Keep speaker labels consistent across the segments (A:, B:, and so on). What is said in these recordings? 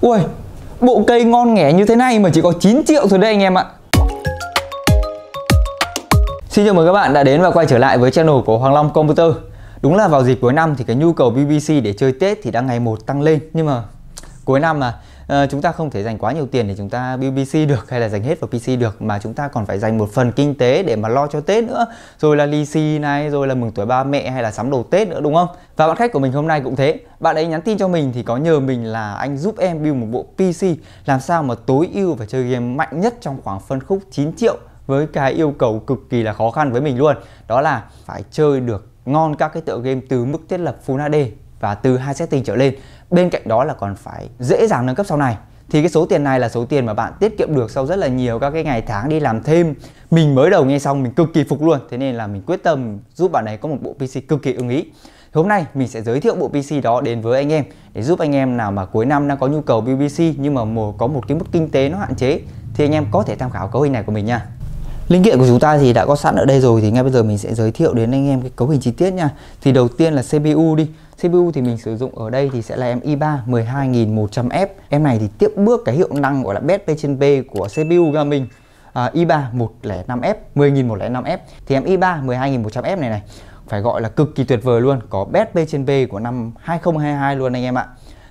A: Ui, bộ cây ngon nghẻ như thế này mà chỉ có 9 triệu thôi đấy anh em ạ. Xin chào mừng các bạn đã đến và quay trở lại với channel của Hoàng Long Computer. Đúng là vào dịp cuối năm thì cái nhu cầu BBC để chơi Tết thì đang ngày một tăng lên. Nhưng mà cuối năm mà à, chúng ta không thể dành quá nhiều tiền để chúng ta build PC được hay là dành hết vào PC được mà chúng ta còn phải dành một phần kinh tế để mà lo cho Tết nữa. Rồi là lì xì này rồi là mừng tuổi ba mẹ hay là sắm đồ Tết nữa đúng không? Và bạn khách của mình hôm nay cũng thế. Bạn ấy nhắn tin cho mình thì có nhờ mình là anh giúp em build một bộ PC làm sao mà tối ưu và chơi game mạnh nhất trong khoảng phân khúc 9 triệu với cái yêu cầu cực kỳ là khó khăn với mình luôn. Đó là phải chơi được ngon các cái tựa game từ mức thiết lập Full HD và từ hai setting trở lên. Bên cạnh đó là còn phải dễ dàng nâng cấp sau này. Thì cái số tiền này là số tiền mà bạn tiết kiệm được sau rất là nhiều các cái ngày tháng đi làm thêm. Mình mới đầu nghe xong mình cực kỳ phục luôn. Thế nên là mình quyết tâm giúp bạn ấy có một bộ PC cực kỳ ưng ý. Hôm nay mình sẽ giới thiệu bộ PC đó đến với anh em để giúp anh em nào mà cuối năm đang có nhu cầu BBC nhưng mà mùa có một cái mức kinh tế nó hạn chế thì anh em có thể tham khảo cấu hình này của mình nha. Linh kiện của chúng ta thì đã có sẵn ở đây rồi thì ngay bây giờ mình sẽ giới thiệu đến anh em cái cấu hình chi tiết nha. Thì đầu tiên là CPU đi. CPU thì mình sử dụng ở đây thì sẽ là em i3 12100F. Em này thì tiếp bước cái hiệu năng gọi là best P trên B của CPU gaming mình. À, i3 105F 10105F thì em i3 12100F này này phải gọi là cực kỳ tuyệt vời luôn, có best P trên B của năm 2022 luôn anh em ạ.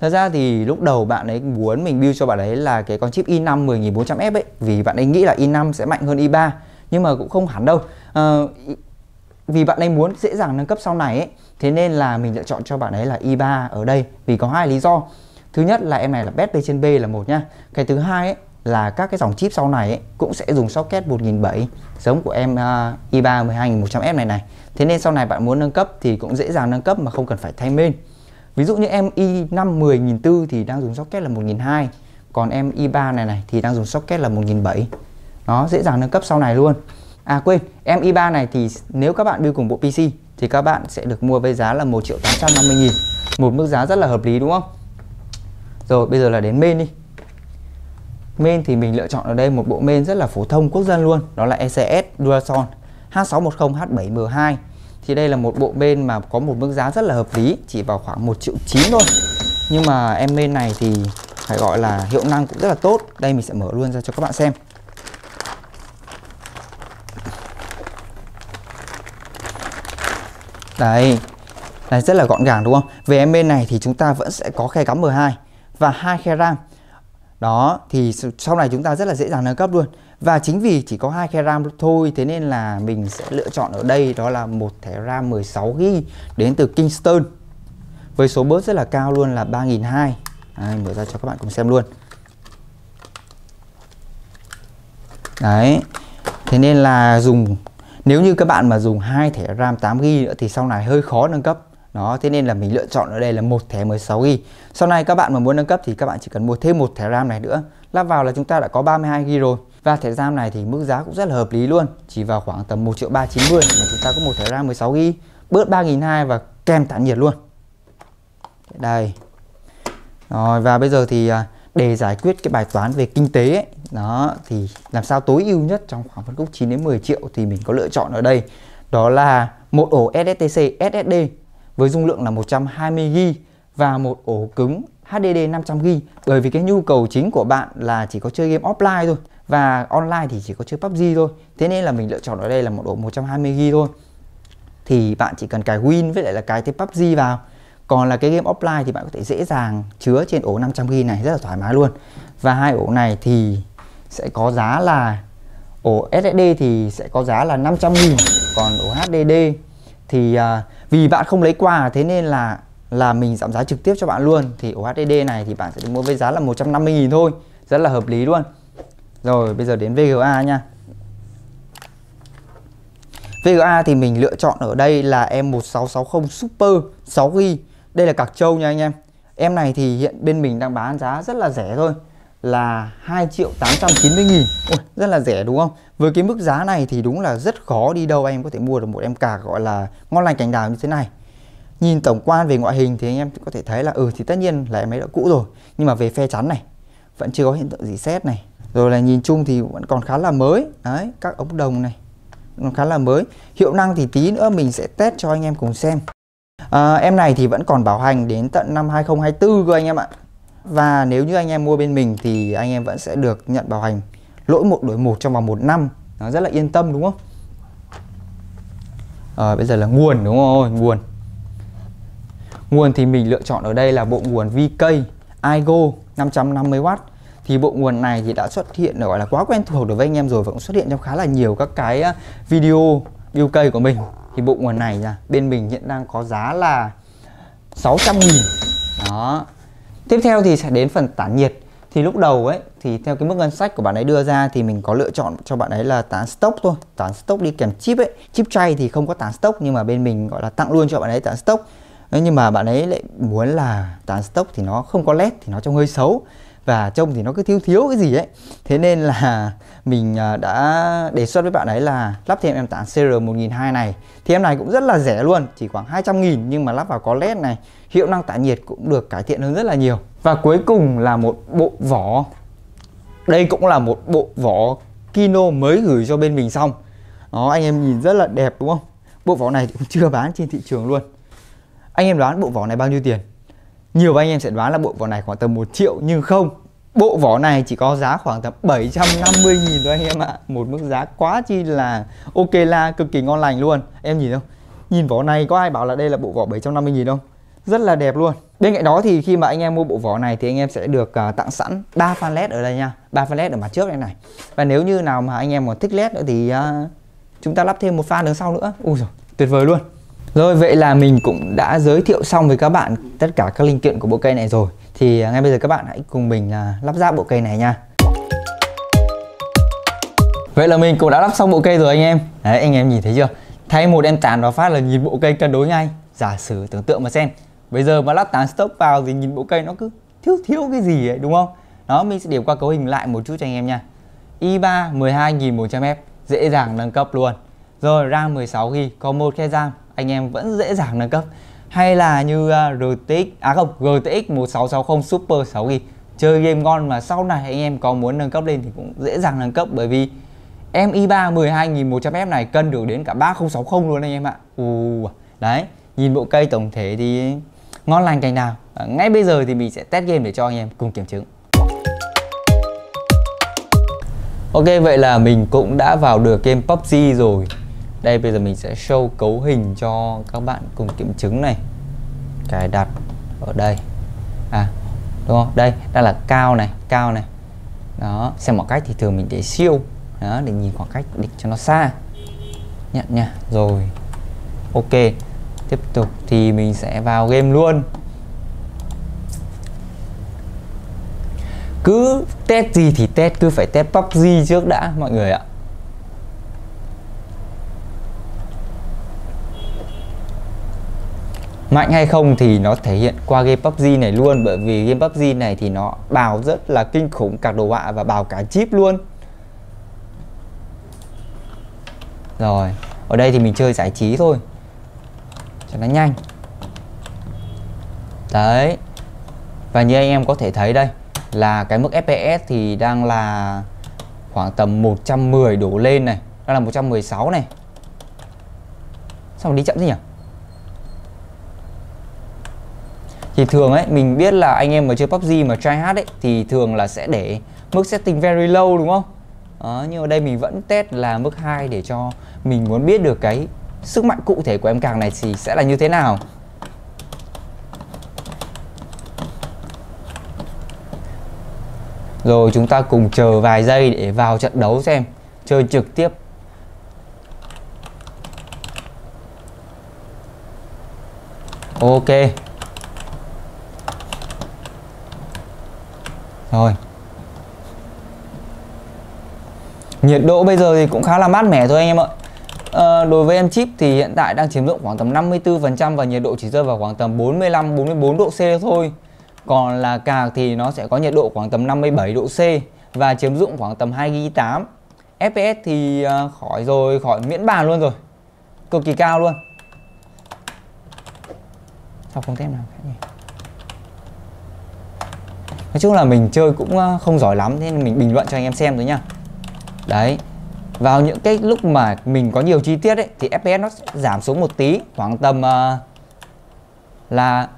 A: Thật ra thì lúc đầu bạn ấy muốn mình build cho bạn ấy là cái con chip i5 10400F ấy Vì bạn ấy nghĩ là i5 sẽ mạnh hơn i3 Nhưng mà cũng không hẳn đâu à, Vì bạn ấy muốn dễ dàng nâng cấp sau này ấy Thế nên là mình lựa chọn cho bạn ấy là i3 ở đây Vì có hai lý do Thứ nhất là em này là best trên B là một nhá Cái thứ hai ấy là các cái dòng chip sau này ấy, cũng sẽ dùng socket 1007 giống của em uh, i3 12100F này này. Thế nên sau này bạn muốn nâng cấp thì cũng dễ dàng nâng cấp mà không cần phải thay main. Ví dụ như em i5 10004 thì đang dùng socket là 1002 Còn em i3 này này thì đang dùng socket là 1007 Nó dễ dàng nâng cấp sau này luôn. À quên, em i3 này thì nếu các bạn build cùng bộ PC Thì các bạn sẽ được mua với giá là 1 triệu 850 nghìn. Một mức giá rất là hợp lý đúng không? Rồi bây giờ là đến main đi. Main thì mình lựa chọn ở đây một bộ main rất là phổ thông quốc dân luôn. Đó là ECS Dualson H610H7M2 thì đây là một bộ bên mà có một mức giá rất là hợp lý, chỉ vào khoảng 1 triệu 9 thôi. Nhưng mà em bên này thì phải gọi là hiệu năng cũng rất là tốt. Đây mình sẽ mở luôn ra cho các bạn xem. Đây, này rất là gọn gàng đúng không? Về em bên này thì chúng ta vẫn sẽ có khe cắm M2 và hai khe RAM. Đó, thì sau này chúng ta rất là dễ dàng nâng cấp luôn và chính vì chỉ có hai khe RAM thôi thế nên là mình sẽ lựa chọn ở đây đó là một thẻ RAM 16GB đến từ Kingston với số bớt rất là cao luôn là 3002 Đấy, mở ra cho các bạn cùng xem luôn Đấy Thế nên là dùng Nếu như các bạn mà dùng hai thẻ RAM 8GB nữa thì sau này hơi khó nâng cấp đó, thế nên là mình lựa chọn ở đây là một thẻ 16GB. Sau này các bạn mà muốn nâng cấp thì các bạn chỉ cần mua thêm một thẻ RAM này nữa. Lắp vào là chúng ta đã có 32GB rồi. Và thẻ RAM này thì mức giá cũng rất là hợp lý luôn Chỉ vào khoảng tầm 1 triệu 390 mà chúng ta có một thẻ RAM 16GB Bớt 3.200 và kèm tản nhiệt luôn. Đây. Rồi và bây giờ thì à, để giải quyết cái bài toán về kinh tế ấy, đó thì làm sao tối ưu nhất trong khoảng phân khúc 9 đến 10 triệu thì mình có lựa chọn ở đây. Đó là một ổ SSTC SSD với dung lượng là 120GB và một ổ cứng HDD 500GB bởi vì cái nhu cầu chính của bạn là chỉ có chơi game offline thôi và online thì chỉ có chơi PUBG thôi. Thế nên là mình lựa chọn ở đây là một ổ 120GB thôi. Thì bạn chỉ cần cài Win với lại là cài thêm PUBG vào. Còn là cái game offline thì bạn có thể dễ dàng chứa trên ổ 500GB này rất là thoải mái luôn. Và hai ổ này thì sẽ có giá là ổ SSD thì sẽ có giá là 500.000 còn ổ HDD thì uh, vì bạn không lấy quà thế nên là là mình giảm giá trực tiếp cho bạn luôn. Thì ổ HDD này thì bạn sẽ được mua với giá là 150.000 thôi. Rất là hợp lý luôn rồi bây giờ đến VGA nha. VGA thì mình lựa chọn ở đây là em 1660 Super 6GB Đây là cạc trâu nha anh em. Em này thì hiện bên mình đang bán giá rất là rẻ thôi Là 2 triệu 890 nghìn. Ôi, Rất là rẻ đúng không? Với cái mức giá này thì đúng là rất khó đi đâu anh em có thể mua được một em cạc gọi là ngon lành cành đào như thế này. Nhìn tổng quan về ngoại hình thì anh em có thể thấy là Ừ thì tất nhiên là em ấy đã cũ rồi. Nhưng mà về phe chắn này Vẫn chưa có hiện tượng gì xét này rồi là nhìn chung thì vẫn còn khá là mới. Đấy các ống đồng này nó khá là mới. Hiệu năng thì tí nữa mình sẽ test cho anh em cùng xem. À, em này thì vẫn còn bảo hành đến tận năm 2024 cơ anh em ạ. Và nếu như anh em mua bên mình thì anh em vẫn sẽ được nhận bảo hành lỗi một đổi một trong vòng một năm. Nó rất là yên tâm đúng không? À, bây giờ là nguồn đúng không? Nguồn. Nguồn thì mình lựa chọn ở đây là bộ nguồn VK iGo 550W thì bộ nguồn này thì đã xuất hiện, gọi là quá quen thuộc đối với anh em rồi và cũng xuất hiện trong khá là nhiều các cái à, video build cây của mình. Thì bộ nguồn này nha, bên mình hiện đang có giá là 600 nghìn. Đó. Tiếp theo thì sẽ đến phần tản nhiệt. Thì lúc đầu ấy, thì theo cái mức ngân sách của bạn ấy đưa ra thì mình có lựa chọn cho bạn ấy là tán stock thôi, tán stock đi kèm chip ấy. Chip chay thì không có tán stock nhưng mà bên mình, gọi là, tặng luôn cho bạn ấy tán stock. Nhưng mà bạn ấy lại muốn là tán stock thì nó không có led, thì nó trông hơi xấu và trông thì nó cứ thiếu thiếu cái gì ấy. Thế nên là mình à, đã đề xuất với bạn ấy là lắp thêm em tản CR1002 này. Thì em này cũng rất là rẻ luôn, chỉ khoảng 200 nghìn nhưng mà lắp vào có led này. Hiệu năng tản nhiệt cũng được cải thiện hơn rất là nhiều. Và cuối cùng là một bộ vỏ. Đây cũng là một bộ vỏ Kino mới gửi cho bên mình xong. Đó, anh em nhìn rất là đẹp, đúng không? Bộ vỏ này cũng chưa bán trên thị trường luôn. Anh em đoán bộ vỏ này bao nhiêu tiền? Nhiều anh em sẽ đoán là bộ vỏ này khoảng tầm 1 triệu nhưng không. Bộ vỏ này chỉ có giá khoảng tầm 750 nghìn thôi anh em ạ. Một mức giá quá chi là ok la cực kỳ ngon lành luôn. Em nhìn không? Nhìn vỏ này có ai bảo là đây là bộ vỏ 750 nghìn không? Rất là đẹp luôn. Bên cạnh đó thì khi mà anh em mua bộ vỏ này thì anh em sẽ được uh, tặng sẵn 3 fan led ở đây nha. 3 fan led ở mặt trước đây này. Và nếu như nào mà anh em còn thích led nữa thì uh, chúng ta lắp thêm một fan đứng sau nữa. Ui rồi tuyệt vời luôn rồi, vậy là mình cũng đã giới thiệu xong với các bạn tất cả các linh kiện của bộ cây này rồi. Thì à, ngay bây giờ các bạn hãy cùng mình à, lắp ráp bộ cây này nha. Vậy là mình cũng đã lắp xong bộ cây rồi anh em. Đấy, anh em nhìn thấy chưa? Thay một em tàn vào phát là nhìn bộ cây cân đối ngay. Giả sử tưởng tượng mà xem. Bây giờ mà lắp tán stop vào thì nhìn bộ cây nó cứ thiếu thiếu cái gì ấy, đúng không? Đó, mình sẽ điểm qua cấu hình lại một chút cho anh em nha. I3 12100F dễ dàng nâng cấp luôn. Rồi, RAM 16GB có một khe RAM anh em vẫn dễ dàng nâng cấp hay là như à, RTX à không GTX 1660 Super 6 GB chơi game ngon mà sau này anh em có muốn nâng cấp lên thì cũng dễ dàng nâng cấp bởi vì em i3 12100F này cân được đến cả 3060 luôn anh em ạ. Ù, đấy, nhìn bộ cây tổng thể thì ngon lành cành nào. À, ngay bây giờ thì mình sẽ test game để cho anh em cùng kiểm chứng. Ok vậy là mình cũng đã vào được game PUBG rồi đây, bây giờ mình sẽ show cấu hình cho các bạn cùng kiểm chứng này. Cài đặt ở đây. À đúng không? Đây đây là cao này cao này. Đó, xem mọi cách thì thường mình để siêu. Đó, để nhìn khoảng cách định cho nó xa. Nhận nha. Rồi. Ok. Tiếp tục thì mình sẽ vào game luôn. Cứ test gì thì test, cứ phải test PUBG trước đã, mọi người ạ. Mạnh hay không thì nó thể hiện qua game PUBG này luôn, bởi vì game PUBG này thì nó bào rất là kinh khủng cả đồ họa và bào cả chip luôn. Rồi, ở đây thì mình chơi giải trí thôi, cho nó nhanh. Đấy, và như anh em có thể thấy đây, là cái mức FPS thì đang là khoảng tầm 110 đổ lên này, đang là 116 này. Sao mà đi chậm thế nhỉ? Thì thường ấy mình biết là anh em mà chơi PUBG mà try hard ấy thì thường là sẽ để mức setting very low đúng không? Đó, nhưng ở đây mình vẫn test là mức 2 để cho mình muốn biết được cái sức mạnh cụ thể của em càng này thì sẽ là như thế nào. Rồi chúng ta cùng chờ vài giây để vào trận đấu xem chơi trực tiếp Ok Rồi. Nhiệt độ bây giờ thì cũng khá là mát mẻ thôi anh em ạ. À, Đối với em chip thì hiện tại đang chiếm dụng khoảng tầm 54% Và nhiệt độ chỉ rơi vào khoảng tầm 45-44 độ C thôi. Còn là cạc thì nó sẽ có nhiệt độ khoảng tầm 57 độ C Và chiếm dụng khoảng tầm 2GB8 FPS thì ờ, khỏi rồi, khỏi miễn bàn luôn rồi. Cực kỳ cao luôn. Sao không tem nào khác nhỉ? Nói chung là mình chơi cũng ờ, không giỏi lắm nên mình bình luận cho anh em xem thôi nha. đấy vào những cái lúc mà mình có nhiều chi tiết ấy thì FPS nó giảm xuống một tí khoảng tầm uh, là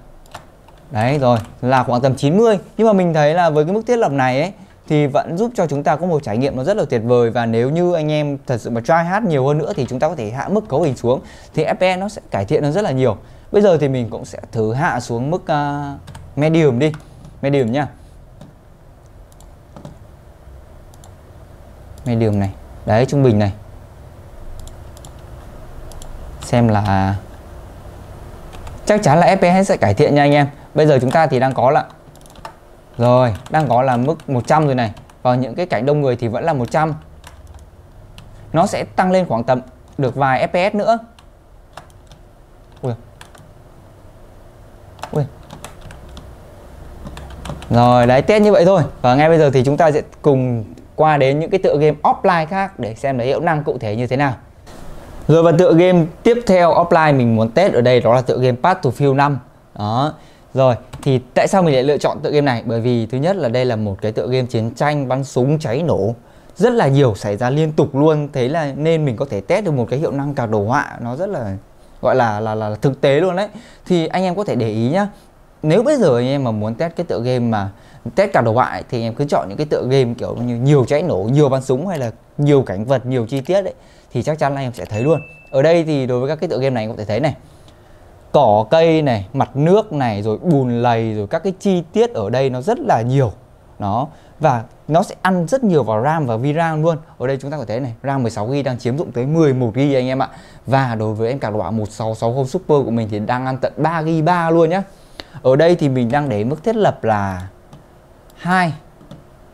A: Đấy rồi là khoảng tầm 90 Nhưng mà mình thấy là với cái mức thiết lập này ấy Thì vẫn giúp cho chúng ta có một trải nghiệm nó rất là tuyệt vời Và nếu như anh em thật sự mà try hard nhiều hơn nữa Thì chúng ta có thể hạ mức cấu hình xuống Thì FPS nó sẽ cải thiện nó rất là nhiều Bây giờ thì mình cũng sẽ thử hạ xuống mức uh, medium đi Medium nha. Medium này. Đấy, trung bình này. Xem là Chắc chắn là FPS sẽ cải thiện nha anh em. Bây giờ chúng ta thì đang có là Rồi, đang có là mức 100 rồi này. Vào những cái cảnh đông người thì vẫn là 100 Nó sẽ tăng lên khoảng tầm Được vài FPS nữa. Ui. Ui. Rồi, đấy, test như vậy thôi. Và ngay bây giờ thì chúng ta sẽ cùng qua đến những cái tựa game offline khác để xem là hiệu năng cụ thể như thế nào. Rồi và tựa game tiếp theo offline mình muốn test ở đây đó là tựa game Path to 5. Đó. Rồi, thì tại sao mình lại lựa chọn tựa game này? Bởi vì thứ nhất là đây là một cái tựa game chiến tranh bắn súng cháy nổ rất là nhiều xảy ra liên tục luôn thế là nên mình có thể test được một cái hiệu năng cào đồ họa nó rất là gọi là là là thực tế luôn đấy thì anh em có thể để ý nhá nếu bây giờ anh em mà muốn test cái tựa game mà test cả đồ họa thì em cứ chọn những cái tựa game kiểu như nhiều cháy nổ, nhiều bắn súng hay là nhiều cảnh vật, nhiều chi tiết đấy, thì chắc chắn là em sẽ thấy luôn. Ở đây thì đối với các cái tựa game này em có thể thấy này, cỏ cây này, mặt nước này, rồi bùn lầy, rồi các cái chi tiết ở đây nó rất là nhiều. Nó và nó sẽ ăn rất nhiều vào RAM và VRAM luôn. Ở đây chúng ta có thấy này, RAM 16GB đang chiếm dụng tới 11GB anh em ạ. Và đối với em card đồ họa 1660 Super của mình thì đang ăn tận 3GB 3 luôn nhá. Ở đây thì mình đang để mức thiết lập là 2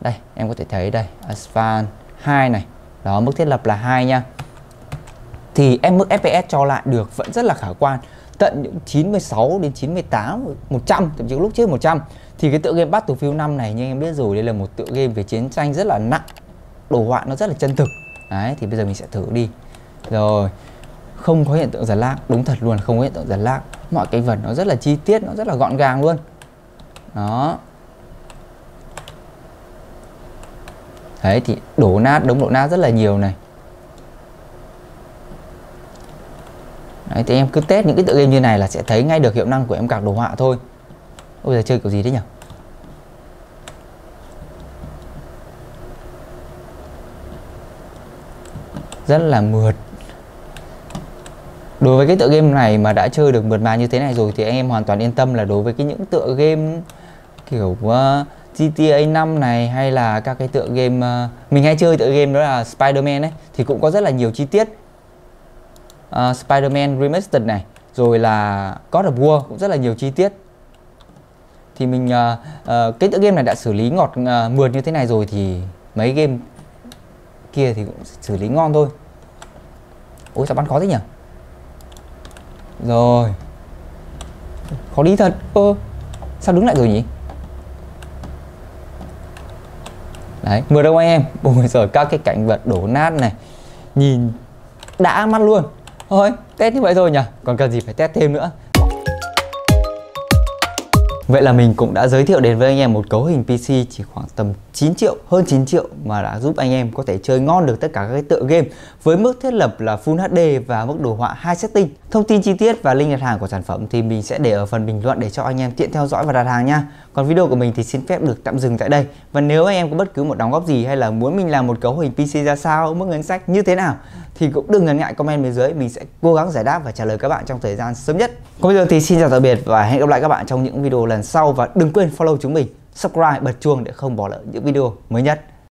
A: đây, em có thể thấy đây Asphalt 2 này. Đó, mức thiết lập là 2 nha. Thì em mức FPS cho lại được vẫn rất là khả quan, tận những 96 đến 98 100 thậm chí lúc trước 100 thì cái tựa game Battlefield 5 này, như em biết rồi, đây là một tựa game về chiến tranh rất là nặng, đồ họa nó rất là chân thực. Đấy, thì bây giờ mình sẽ thử đi. Rồi, không có hiện tượng giật lag, đúng thật luôn không có hiện tượng giật lag. Mọi cái vật nó rất là chi tiết, nó rất là gọn gàng luôn. Đó. Đấy thì đổ nát đống đổ nát rất là nhiều này. Đấy thì em cứ test những cái tựa game như này là sẽ thấy ngay được hiệu năng của em cạc đồ họa thôi. Ôi giờ chơi kiểu gì đấy nhỉ rất là mượt. Đối với cái tựa game này mà đã chơi được mượt mà như thế này rồi thì anh em hoàn toàn yên tâm là đối với cái những tựa game kiểu uh, GTA 5 này hay là các cái tựa game uh, mình hay chơi tựa game đó là Spider-Man ấy thì cũng có rất là nhiều chi tiết. Uh, Spider-Man Remastered này rồi là God of War cũng rất là nhiều chi tiết. Thì mình uh, uh, cái tựa game này đã xử lý ngọt uh, mượt như thế này rồi thì mấy game kia thì cũng xử lý ngon thôi. Ôi sao bắn khó thế nhỉ? Rồi. Khó đi thật. Ơ sao đứng lại rồi nhỉ? Đấy mượt đâu anh em? Ôi giờ các cái cảnh vật đổ nát này, nhìn đã mắt luôn. Thôi, test như vậy rồi nhỉ? Còn cần gì phải test thêm nữa? Vậy là mình cũng đã giới thiệu đến với anh em một cấu hình PC chỉ khoảng tầm 9 triệu, hơn 9 triệu mà đã giúp anh em có thể chơi ngon được tất cả các cái tựa game với mức thiết lập là Full HD và mức đồ họa hai setting. Thông tin chi tiết và link đặt hàng của sản phẩm thì mình sẽ để ở phần bình luận để cho anh em tiện theo dõi và đặt hàng nha. Còn video của mình thì xin phép được tạm dừng tại đây. Và nếu anh em có bất cứ một đóng góp gì hay là muốn mình làm một cấu hình PC ra sao, mức ngân sách như thế nào thì cũng đừng ngần ngại comment bên dưới mình sẽ cố gắng giải đáp và trả lời các bạn trong thời gian sớm nhất còn bây giờ thì xin chào tạm biệt và hẹn gặp lại các bạn trong những video lần sau và đừng quên follow chúng mình subscribe bật chuông để không bỏ lỡ những video mới nhất.